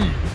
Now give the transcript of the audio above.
い。